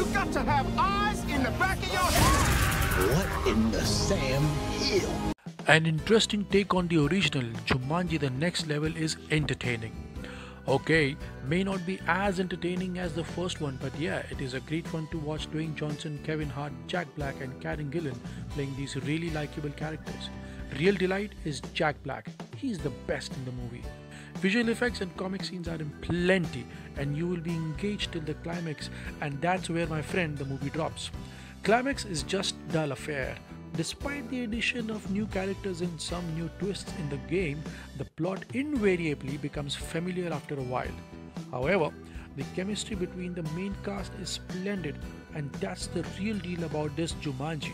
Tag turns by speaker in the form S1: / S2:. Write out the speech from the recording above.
S1: You got to have eyes in the back of your head.
S2: What in the Sam Hill?
S3: An interesting take on the original Jumanji The Next Level is entertaining. Okay, may not be as entertaining as the first one, but yeah, it is a great fun to watch Dwayne Johnson, Kevin Hart, Jack Black, and Karen Gillan playing these really likable characters. Real delight is Jack Black, he's the best in the movie. Visual effects and comic scenes are in plenty, and you will be engaged till the climax, and that's where my friend the movie drops. Climax is just dull affair. Despite the addition of new characters and some new twists in the game, the plot invariably becomes familiar after a while. However, the chemistry between the main cast is splendid, and that's the real deal about this Jumanji.